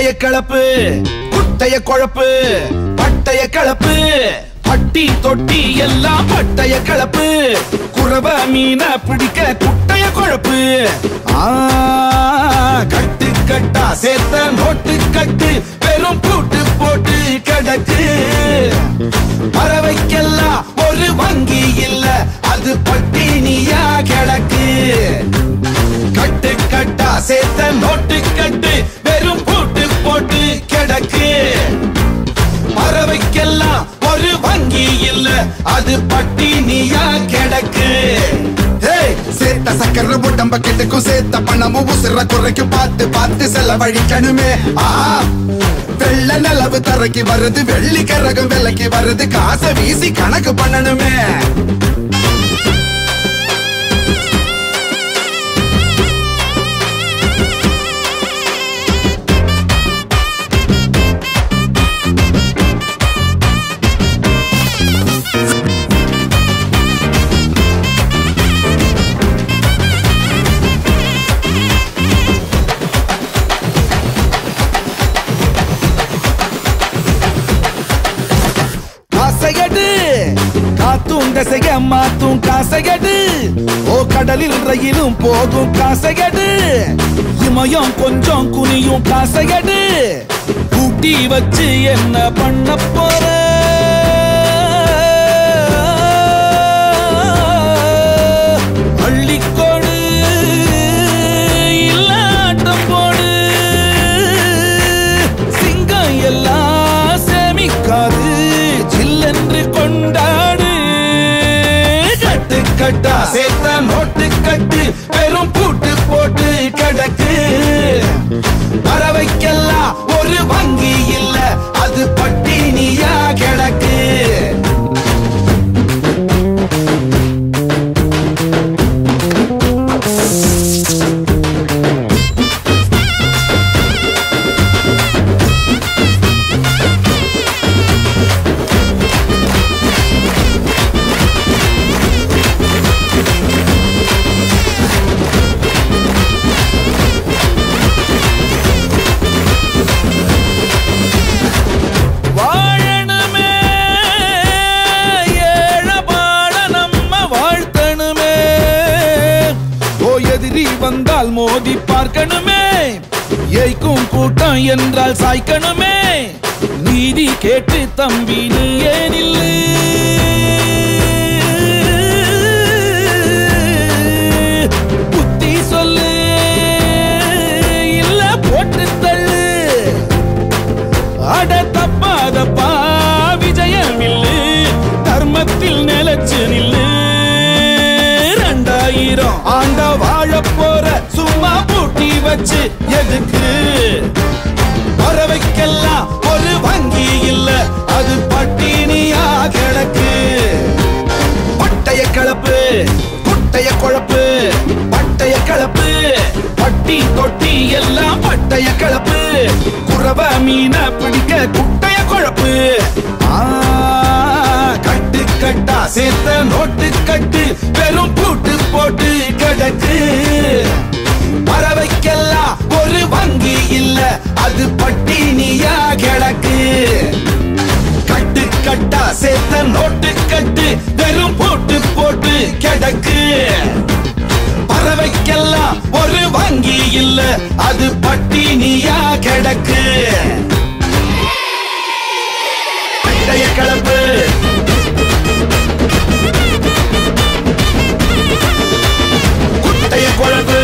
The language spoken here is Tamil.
கிளப்பு குட்டைய குழப்பு பட்டைய கலப்பு பட்டி தொட்டி எல்லாம் பட்டைய கலப்பு குறவ மீன பிடிக்க குட்டைய குழப்பு. கட்டு கட்டா சேர்த்த நோட்டு கட்டு பெரும் பூட்டு போட்டு கிடக்கு. பறவைக்கெல்லாம் ஒரு வங்கி இல்ல அது பட்டினியா கிடக்கு. கட்டு கட்டா சேர்த்த நோட்டு கட்டு அது பட்டினியா கிடக்கு? சேர்த்த சக்கர உடம்ப கெட்டுக்கும் சேர்த்த பணமும் உசுர குறைக்கும். பார்த்து பார்த்து செலவழிக்கணுமே. ஆ வெள்ள நிலவு தரைக்கு வருது வெள்ளி கரகம் விலைக்கு வருது காசை வீசி கணக்கு பண்ணணுமே. காத்தும் மாத்தும் காசை கேட்டு ஓ கடலில் ரயிலும் போகும் காசை கேட்டு இமயம் கொஞ்சம் குனியும் காசை கேட்டு கூட்டி வச்சு என்ன பண்ண போற? சேர்த்த நோட்டு கட்டு பெரும் பூட்டு வந்தால் மோதி பார்க்கணுமே. ஏய்க்கும் கூட்டம் என்றால் சாய்க்கணுமே. நீதி கேட்டு தம்பி நீ ஏனில்லை. புத்தி சொல்லு. இல்ல போட்டு தள்ளு. அட தப்பாதப்பா விஜயம் தர்மத்தில் நில்லு. ரெண்டாயிரம் ஆண்ட வாழப்போ வச்சு எதுக்கு? பறவைக்கெல்லாம் ஒரு வங்கி இல்ல அது பட்டினியா கிடக்கு. பட்டைய கலப்பு பட்டைய குழப்பு பட்டைய கலப்பு பட்டி தொட்டி எல்லாம் பட்டைய கலப்பு குறவ மீன பிடிக்க குட்டைய குழப்பு. கட்டு கட்டா சேர்த்த நோட்டு கட்டு கணக்கு பறவைக்கெல்லாம் ஒரு வங்கி இல்ல அது பட்டினியா கிடக்கு. கிளப்பு. குட்டைய குழப்பு.